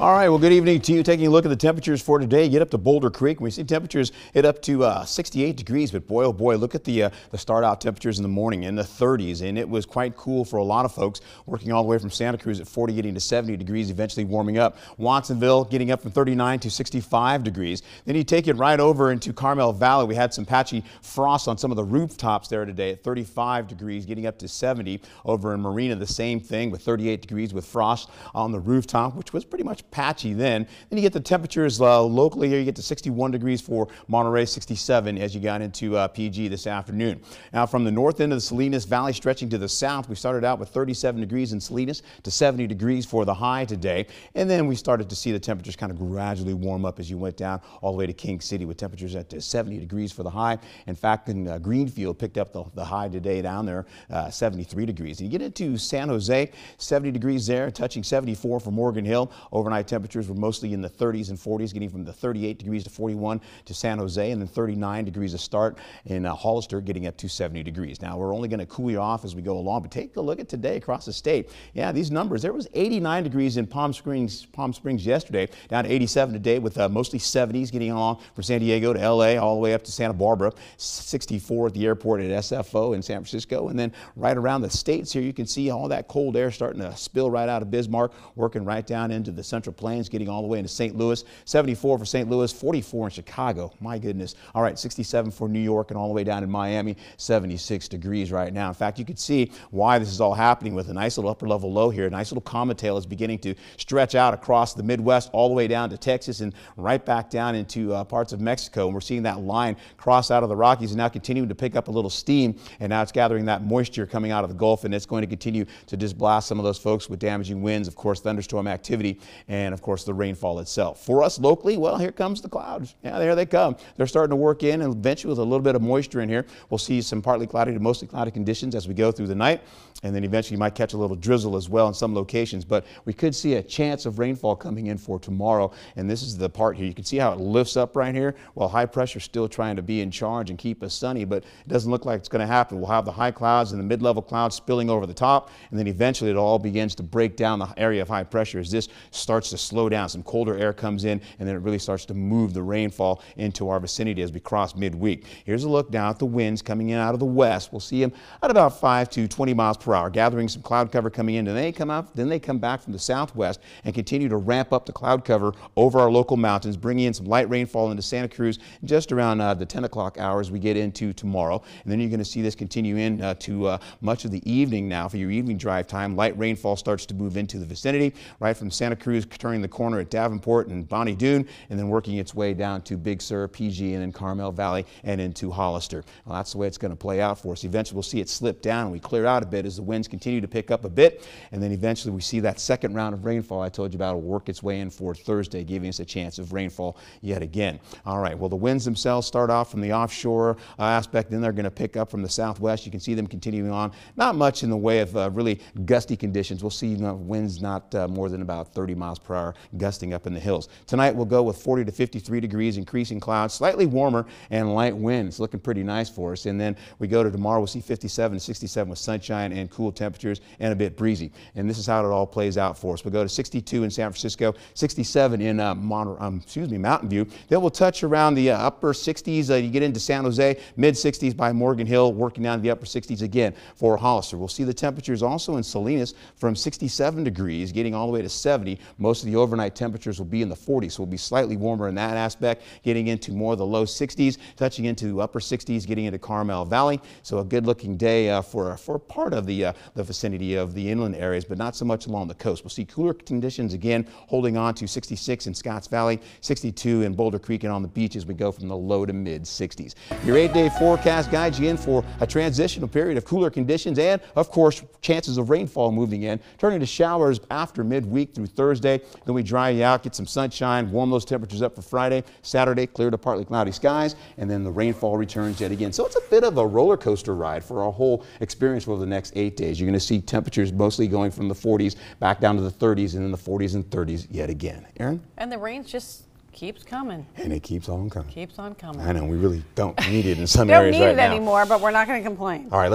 All right, well, good evening to you. Taking a look at the temperatures for today, get up to Boulder Creek. We see temperatures hit up to uh, 68 degrees, but boy, oh boy, look at the uh, the start out temperatures in the morning in the 30s, and it was quite cool for a lot of folks working all the way from Santa Cruz at 40, getting to 70 degrees, eventually warming up. Watsonville getting up from 39 to 65 degrees. Then you take it right over into Carmel Valley. We had some patchy frost on some of the rooftops there today at 35 degrees, getting up to 70. Over in Marina, the same thing with 38 degrees with frost on the rooftop, which was pretty much patchy then. Then you get the temperatures uh, locally here. You get to 61 degrees for Monterey, 67 as you got into uh, PG this afternoon. Now from the north end of the Salinas Valley stretching to the south, we started out with 37 degrees in Salinas to 70 degrees for the high today. And then we started to see the temperatures kind of gradually warm up as you went down all the way to King City with temperatures at uh, 70 degrees for the high. In fact, in uh, Greenfield picked up the, the, high today down there, uh, 73 degrees. And you get into San Jose, 70 degrees there, touching 74 for Morgan Hill. Overnight temperatures were mostly in the 30s and 40s, getting from the 38 degrees to 41 to San Jose, and then 39 degrees to start in uh, Hollister, getting up to 70 degrees. Now, we're only going to cool you off as we go along, but take a look at today across the state. Yeah, these numbers, there was 89 degrees in Palm Springs, Palm Springs yesterday, down to 87 today with uh, mostly 70s getting along from San Diego to LA, all the way up to Santa Barbara, 64 at the airport at SFO in San Francisco, and then right around the states here, you can see all that cold air starting to spill right out of Bismarck, working right down into the Central Plains, getting all the way into St. Louis. 74 for St. Louis, 44 in Chicago. My goodness. All right, 67 for New York and all the way down in Miami, 76 degrees right now. In fact, you can see why this is all happening with a nice little upper level low here. A nice little comet tail is beginning to stretch out across the Midwest all the way down to Texas and right back down into uh, parts of Mexico. And we're seeing that line cross out of the Rockies and now continuing to pick up a little steam. And now it's gathering that moisture coming out of the Gulf and it's going to continue to just blast some of those folks with damaging winds, of course, thunderstorm activity, of course, the rainfall itself. For us locally, well, here comes the clouds. Yeah, there they come. They're starting to work in, and eventually with a little bit of moisture in here, we'll see some partly cloudy to mostly cloudy conditions as we go through the night. And then eventually you might catch a little drizzle as well in some locations. But we could see a chance of rainfall coming in for tomorrow. And this is the part here. You can see how it lifts up right here Well, high pressure still trying to be in charge and keep us sunny. But it doesn't look like it's going to happen. We'll have the high clouds and the mid-level clouds spilling over the top. And then eventually it all begins to break down the area of high pressure as this starts to slow down. Some colder air comes in and then it really starts to move the rainfall into our vicinity as we cross midweek. Here's a look down at the winds coming in out of the west. We'll see them at about 5 to 20 miles per hour, gathering some cloud cover coming in. And they come out, then they come back from the southwest and continue to ramp up the cloud cover over our local mountains, bringing in some light rainfall into Santa Cruz just around uh, the 10 o'clock hours we get into tomorrow. And then you're going to see this continue in uh, to uh, much of the evening now for your evening drive time. Light rainfall starts to move into the vicinity, right from Santa Cruz, turning the corner at Davenport and Bonny Doon, and then working its way down to Big Sur, PG, and then Carmel Valley and into Hollister. Well, that's the way it's going to play out for us. Eventually, we'll see it slip down and we clear out a bit as the winds continue to pick up a bit, and then eventually we see that second round of rainfall I told you about will work its way in for Thursday, giving us a chance of rainfall yet again. All right, well, the winds themselves start off from the offshore uh, aspect, then they're going to pick up from the southwest. You can see them continuing on. Not much in the way of uh, really gusty conditions. We'll see you know, winds not uh, more than about 30 miles per hour gusting up in the hills. Tonight we'll go with 40 to 53 degrees, increasing clouds, slightly warmer and light winds. Looking pretty nice for us. And then we go to tomorrow, we'll see 57 to 67 with sunshine and cool temperatures and a bit breezy. And this is how it all plays out for us. We'll go to 62 in San Francisco, 67 in uh, um, excuse me, Mountain View. Then we'll touch around the uh, upper 60s. Uh, you get into San Jose, mid 60s by Morgan Hill, working down to the upper 60s again for Hollister. We'll see the temperatures also in Salinas from 67 degrees, getting all the way to 70. Most of the overnight temperatures will be in the 40s, so we'll be slightly warmer in that aspect, getting into more of the low 60s, touching into upper 60s, getting into Carmel Valley. So a good looking day uh, for, for part of the, uh, the vicinity of the inland areas, but not so much along the coast. We'll see cooler conditions again, holding on to 66 in Scotts Valley, 62 in Boulder Creek and on the beach as we go from the low to mid 60s. Your eight day forecast guides you in for a transitional period of cooler conditions and, of course, chances of rainfall moving in, turning to showers after midweek through Thursday. Then we dry you out, get some sunshine, warm those temperatures up for Friday. Saturday, clear to partly cloudy skies, and then the rainfall returns yet again. So it's a bit of a roller coaster ride for our whole experience over the next eight days. You're going to see temperatures mostly going from the 40s back down to the 30s and then the 40s and 30s yet again. Aaron? And the rain just keeps coming. And it keeps on coming. Keeps on coming. I know, we really don't need it in some areas right now. Don't need it anymore, but we're not going to complain. All right, let's